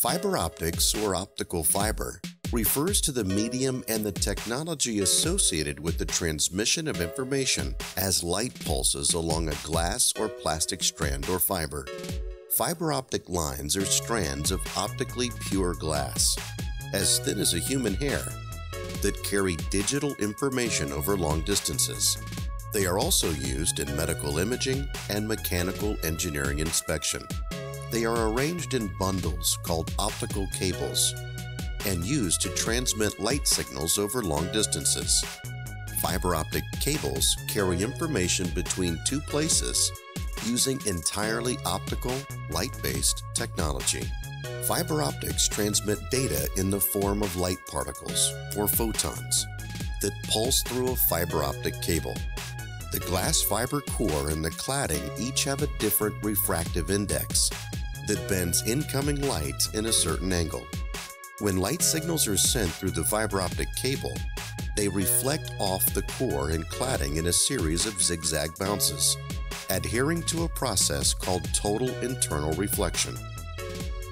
Fiber optics or optical fiber refers to the medium and the technology associated with the transmission of information as light pulses along a glass or plastic strand or fiber. Fiber optic lines are strands of optically pure glass, as thin as a human hair, that carry digital information over long distances. They are also used in medical imaging and mechanical engineering inspection. They are arranged in bundles called optical cables and used to transmit light signals over long distances. Fiber optic cables carry information between two places using entirely optical, light-based technology. Fiber optics transmit data in the form of light particles, or photons, that pulse through a fiber optic cable. The glass fiber core and the cladding each have a different refractive index, that bends incoming light in a certain angle. When light signals are sent through the fiber optic cable, they reflect off the core and cladding in a series of zigzag bounces, adhering to a process called total internal reflection.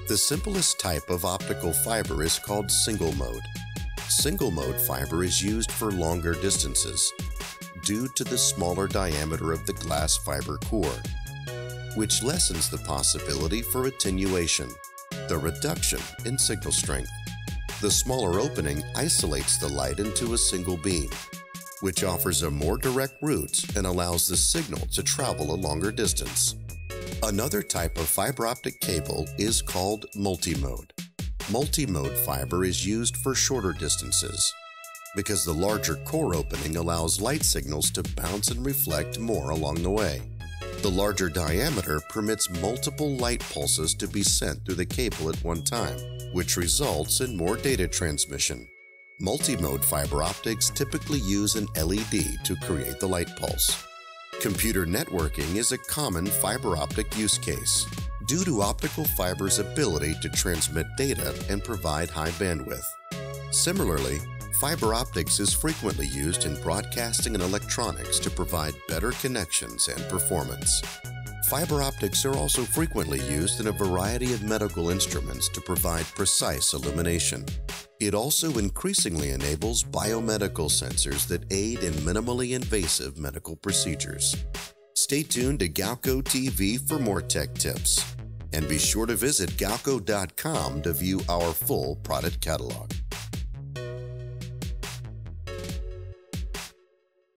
The simplest type of optical fiber is called single mode. Single mode fiber is used for longer distances due to the smaller diameter of the glass fiber core which lessens the possibility for attenuation, the reduction in signal strength. The smaller opening isolates the light into a single beam, which offers a more direct route and allows the signal to travel a longer distance. Another type of fiber optic cable is called multimode. Multimode fiber is used for shorter distances because the larger core opening allows light signals to bounce and reflect more along the way. The larger diameter permits multiple light pulses to be sent through the cable at one time, which results in more data transmission. Multimode fiber optics typically use an LED to create the light pulse. Computer networking is a common fiber optic use case due to optical fiber's ability to transmit data and provide high bandwidth. Similarly, Fiber optics is frequently used in broadcasting and electronics to provide better connections and performance. Fiber optics are also frequently used in a variety of medical instruments to provide precise illumination. It also increasingly enables biomedical sensors that aid in minimally invasive medical procedures. Stay tuned to Galco TV for more tech tips. And be sure to visit galco.com to view our full product catalog.